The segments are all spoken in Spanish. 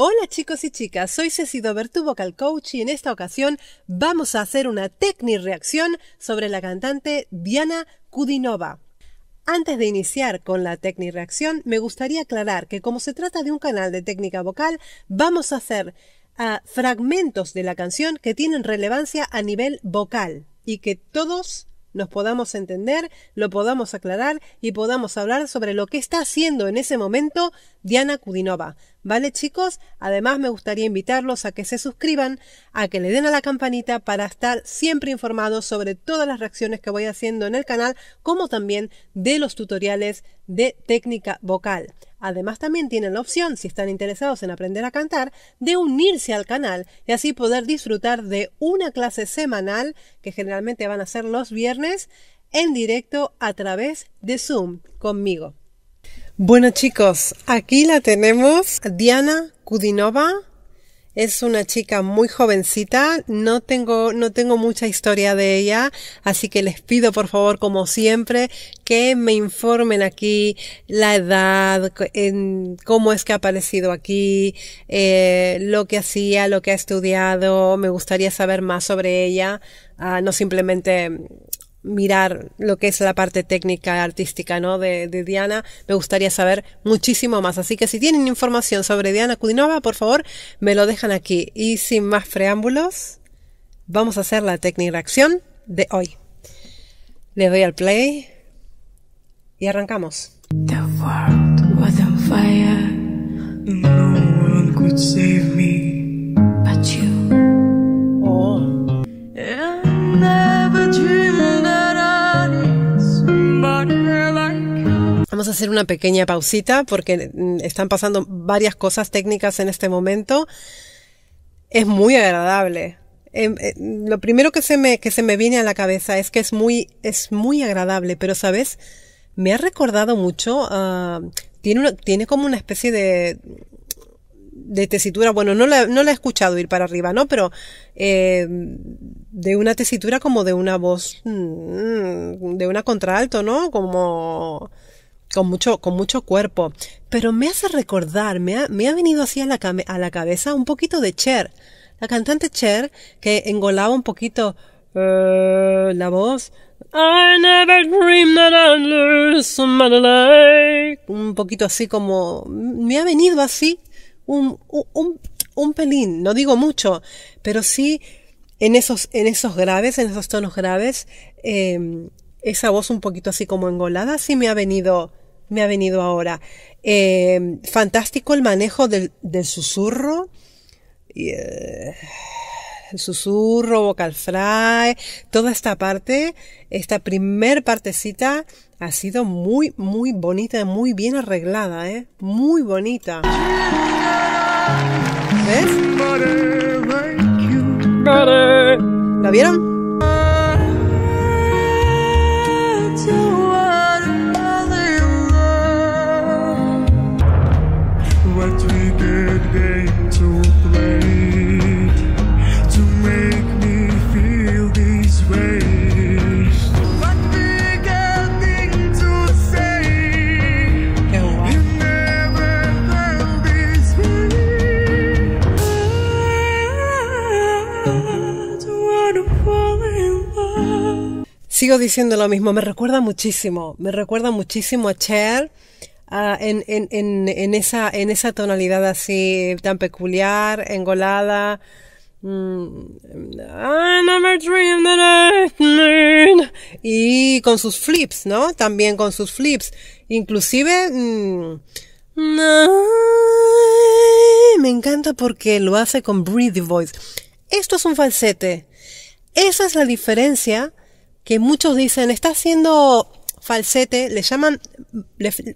Hola chicos y chicas, soy Ceci Dover, vocal coach y en esta ocasión vamos a hacer una técnica reacción sobre la cantante Diana Kudinova. Antes de iniciar con la técnica reacción, me gustaría aclarar que como se trata de un canal de técnica vocal, vamos a hacer ah, fragmentos de la canción que tienen relevancia a nivel vocal y que todos nos podamos entender, lo podamos aclarar y podamos hablar sobre lo que está haciendo en ese momento Diana Kudinova. ¿Vale chicos? Además me gustaría invitarlos a que se suscriban, a que le den a la campanita para estar siempre informados sobre todas las reacciones que voy haciendo en el canal, como también de los tutoriales de técnica vocal. Además también tienen la opción, si están interesados en aprender a cantar, de unirse al canal y así poder disfrutar de una clase semanal que generalmente van a ser los viernes en directo a través de Zoom conmigo. Bueno chicos, aquí la tenemos, Diana Kudinova. Es una chica muy jovencita, no tengo, no tengo mucha historia de ella, así que les pido por favor, como siempre, que me informen aquí la edad, en cómo es que ha aparecido aquí, eh, lo que hacía, lo que ha estudiado. Me gustaría saber más sobre ella, ah, no simplemente mirar lo que es la parte técnica artística ¿no? de, Diana, me gustaría saber muchísimo más. Así que si tienen información sobre Diana Kudinova, por favor, me lo dejan aquí. Y sin más preámbulos, vamos a hacer la técnica reacción de hoy. Le doy al play y arrancamos. The world was on fire. A hacer una pequeña pausita porque mm, están pasando varias cosas técnicas en este momento. Es muy agradable. Em, eh, lo primero que se me, que se me viene a la cabeza es que es muy, es muy agradable, pero sabes, me ha recordado mucho, tiene, tiene como una especie de, de tesitura, bueno, no la, no la he escuchado ir para arriba, ¿no? Pero eh, de una tesitura como de una voz, mm, de una contralto, ¿no? Como con mucho, con mucho cuerpo. Pero me hace recordar, me ha, me ha venido así a la, a la cabeza un poquito de Cher. La cantante Cher, que engolaba un poquito uh, la voz. I never dreamed that I'd lose somebody like. Un poquito así como. Me ha venido así un, un, un pelín, no digo mucho, pero sí en esos, en esos graves, en esos tonos graves, eh, esa voz un poquito así como engolada, sí me ha venido, me ha venido ahora. Eh, fantástico el manejo del, del susurro. Eh, el susurro, vocal fry, toda esta parte, esta primer partecita ha sido muy, muy bonita, muy bien arreglada, ¿eh? Muy bonita. ¿Ves? ¿La vieron? Sigo diciendo lo mismo, me recuerda muchísimo, me recuerda muchísimo a Cher. En, en, en, en, esa, en esa tonalidad así tan peculiar, engolada. Mm, y con sus flips, ¿no? También con sus flips. Inclusive, mm, me encanta porque lo hace con breathy voice. Esto es un falsete. Esa es la diferencia que muchos dicen, está haciendo falsete, le llaman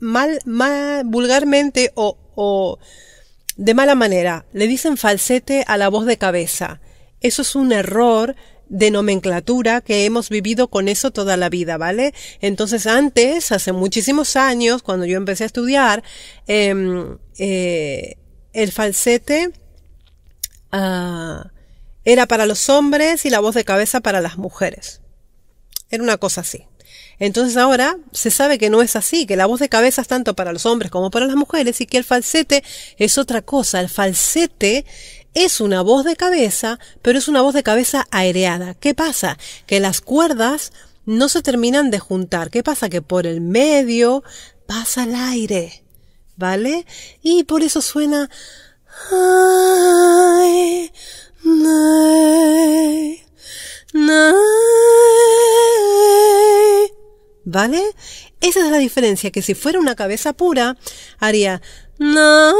mal, mal vulgarmente o, o de mala manera, le dicen falsete a la voz de cabeza. Eso es un error de nomenclatura que hemos vivido con eso toda la vida, ¿vale? Entonces antes, hace muchísimos años, cuando yo empecé a estudiar, eh, eh, el falsete uh, era para los hombres y la voz de cabeza para las mujeres. Era una cosa así. Entonces ahora se sabe que no es así, que la voz de cabeza es tanto para los hombres como para las mujeres y que el falsete es otra cosa. El falsete es una voz de cabeza, pero es una voz de cabeza aereada. ¿Qué pasa? Que las cuerdas no se terminan de juntar. ¿Qué pasa? Que por el medio pasa el aire. ¿Vale? Y por eso suena... ¿Vale? Esa es la diferencia, que si fuera una cabeza pura, haría No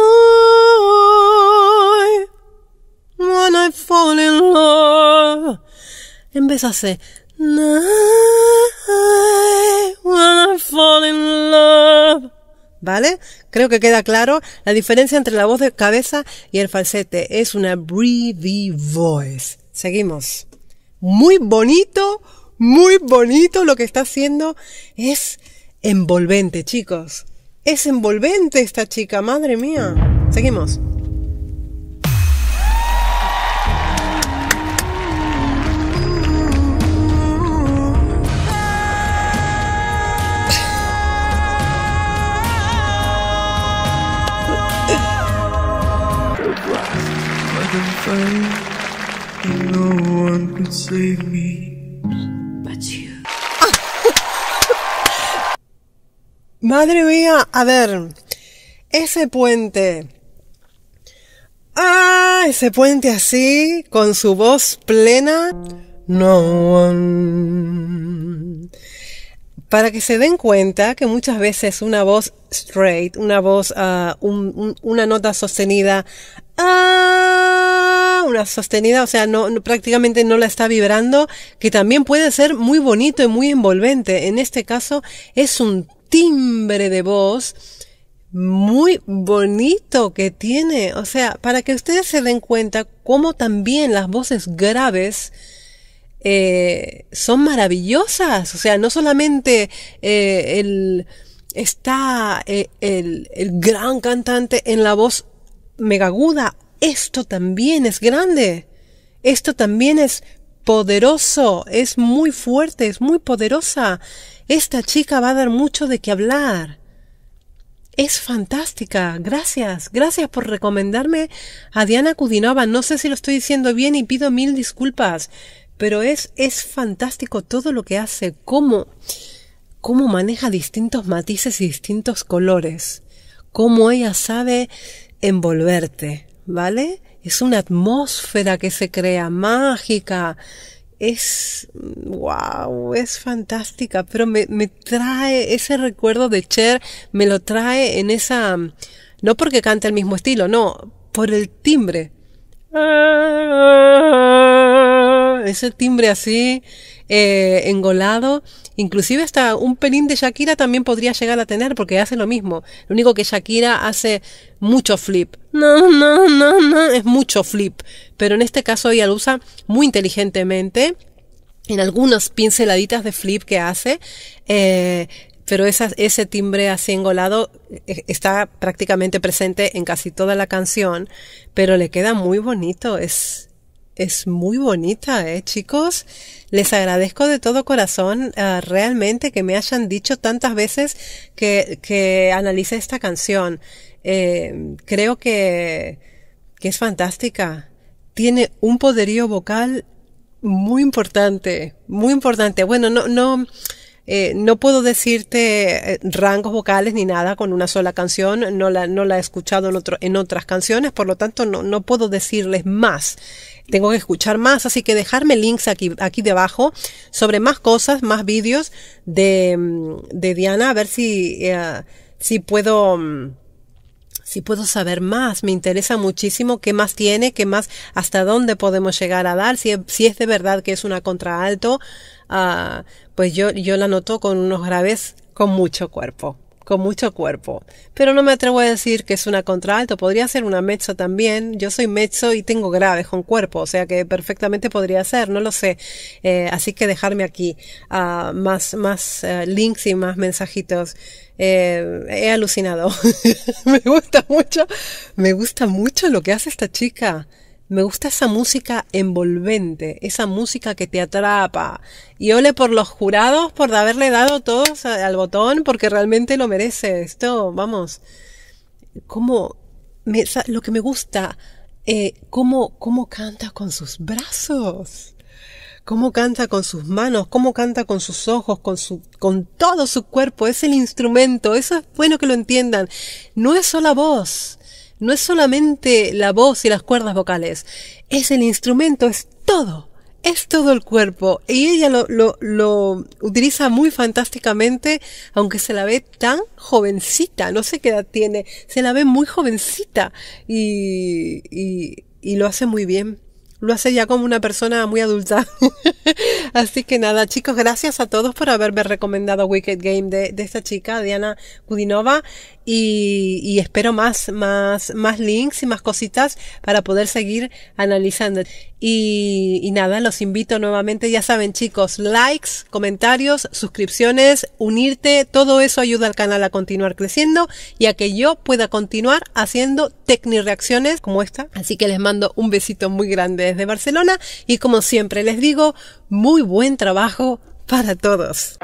when I fall in love. En vez de hacer when I fall in love. ¿Vale? Creo que queda claro la diferencia entre la voz de cabeza y el falsete. Es una breathy voice. Seguimos. Muy bonito, muy bonito lo que está haciendo. Es envolvente, chicos. Es envolvente esta chica, madre mía. Seguimos. Madre mía, a ver, ese puente. Ah, ese puente así, con su voz plena. No. Para que se den cuenta que muchas veces una voz straight, una voz, uh, una nota sostenida, ah, una sostenida, o sea, prácticamente no la está vibrando, que también puede ser muy bonito y muy envolvente. En este caso es un timbre de voz muy bonito que tiene. O sea, para que ustedes se den cuenta cómo también las voces graves eh, son maravillosas. O sea, no solamente eh, el, está eh, el, el gran cantante en la voz megaguda, esto también es grande. Esto también es poderoso, es muy fuerte, es muy poderosa. Esta chica va a dar mucho de qué hablar. Es fantástica. Gracias. Gracias por recomendarme a Diana Kudinova. No sé si lo estoy diciendo bien y pido mil disculpas. Pero es, es fantástico todo lo que hace. Cómo, cómo maneja distintos matices y distintos colores. Cómo ella sabe envolverte. ¿Vale? Es una atmósfera que se crea mágica es, wow, es fantástica, pero me, me trae ese recuerdo de Cher, me lo trae en esa, no porque cante el mismo estilo, no, por el timbre. Ese timbre así, eh, engolado, inclusive hasta un pelín de Shakira también podría llegar a tener porque hace lo mismo. Lo único que Shakira hace mucho flip. No, no, no, no, es mucho flip. Pero en este caso ella lo usa muy inteligentemente en algunas pinceladitas de flip que hace. Eh, pero ese timbre así engolado eh, está prácticamente presente en casi toda la canción, pero le queda muy bonito, es, es muy bonita, ¿eh, chicos? Les agradezco de todo corazón uh, realmente que me hayan dicho tantas veces que, que analice esta canción. Eh, creo que, que es fantástica. Tiene un poderío vocal muy importante, muy importante. Bueno, no, no, eh, no puedo decirte eh, rangos vocales ni nada con una sola canción, no la, no la he escuchado en, otro, en otras canciones, por lo tanto no, no puedo decirles más. Tengo que escuchar más, así que dejarme links aquí, aquí debajo sobre más cosas, más vídeos de, mm, de Diana, a ver si, eh, si puedo, mm, si puedo saber más, me interesa muchísimo qué más tiene, qué más, hasta dónde podemos llegar a dar, si, si es de verdad que es una contraalto, uh, pues yo, yo la noto con unos graves con mucho cuerpo con mucho cuerpo. Pero no me atrevo a decir que es una contralto, podría ser una mezzo también. Yo soy mezzo y tengo graves con cuerpo, o sea que perfectamente podría ser, no lo sé. Eh, así que dejarme aquí uh, más, más uh, links y más mensajitos. Eh, he alucinado. me gusta mucho, me gusta mucho lo que hace esta chica. Me gusta esa música envolvente, esa música que te atrapa. Y ole por los jurados por haberle dado todos al botón porque realmente lo merece. Esto, vamos, como lo que me gusta, eh, cómo, cómo canta con sus brazos cómo canta con sus manos, cómo canta con sus ojos, con su, con todo su cuerpo, es el instrumento, eso es bueno que lo entiendan. No es solo la voz, no es solamente la voz y las cuerdas vocales, es el instrumento, es todo, es todo el cuerpo. Y ella lo, lo, lo utiliza muy fantásticamente, aunque se la ve tan jovencita, no sé qué edad tiene, se la ve muy jovencita y, y, y lo hace muy bien lo hace ya como una persona muy adulta. Así que nada, chicos, gracias a todos por haberme recomendado Wicked Game de, esta chica, Diana Kudinova y, espero más, más, más links y más cositas para poder seguir analizando. Y, nada, los invito nuevamente, ya saben chicos, likes, comentarios, suscripciones, unirte, todo eso ayuda al canal a continuar creciendo y a que yo pueda continuar haciendo reacciones como esta. Así que les mando un besito muy grande desde Barcelona y como siempre les digo, muy buen trabajo para todos.